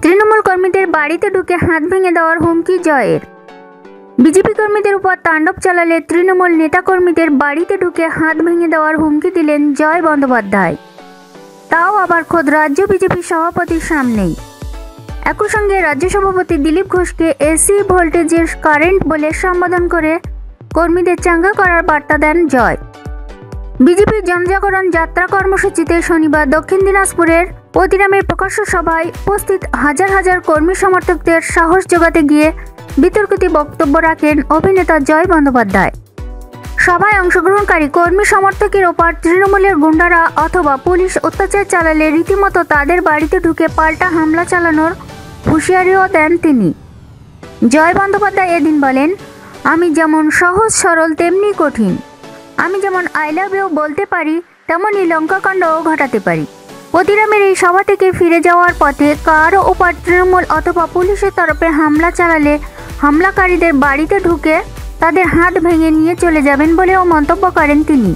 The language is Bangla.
তৃণমূল কর্মীদের বাড়িতে ঢুকে হাত ভেঙে দেওয়ার হুমকি জয়ের। বিজেপি কর্মীদের উপর তাণ্ডব চালালে তৃণমূল নেতাকর্মীদের বাড়িতে ঢুকে হাত ভেঙে দেওয়ার হুমকি দিলেন জয় বন্দ্যোপাধ্যায়। তাও আবার খোদ রাজ্য বিজেপি সভাপতির সামনেই। একই সঙ্গে রাজ্য সভাপতি দিলীপ ঘোষকে এসি ভোল্টেজের কারেন্ট বলে সম্বোধন করে কর্মীদের চাঙ্গা করার বার্তা দেন জয়। বিজেপির জনজাগরণ যাত্রা কর্মসূচিতে শনিবার দক্ষিণ দিনাজপুরের পতিরামের প্রকাশ্য সভায় উপস্থিত হাজার হাজার কর্মী সমর্থকদের সাহস যোগাতে গিয়ে বিতর্কিত বক্তব্য রাখেন অভিনেতা জয় বন্দ্যোপাধ্যায়। সভায় অংশগ্রহণকারী কর্মী সমর্থকের ওপর তৃণমূলের গুন্ডারা অথবা পুলিশ অত্যাচার চালালে রীতিমতো তাদের বাড়িতে ঢুকে পাল্টা হামলা চালানোর হুঁশিয়ারিও দেন তিনি। জয় বন্দ্যোপাধ্যায় এদিন বলেন, আমি যেমন সহজ, সরল, তেমনি কঠিন। আমি যেমন আই লাভ ইউ বলতে পারি তেমনই লঙ্কাকাণ্ডও ঘটাতে পারি। অতিরামের এই সভা থেকে ফিরে যাওয়ার পথে কারও ওপর তৃণমূল অথবা পুলিশের তরফে হামলা চালালে হামলাকারীদের বাড়িতে ঢুকে তাদের হাত ভেঙে নিয়ে চলে যাবেন বলেও মন্তব্য করেন তিনি।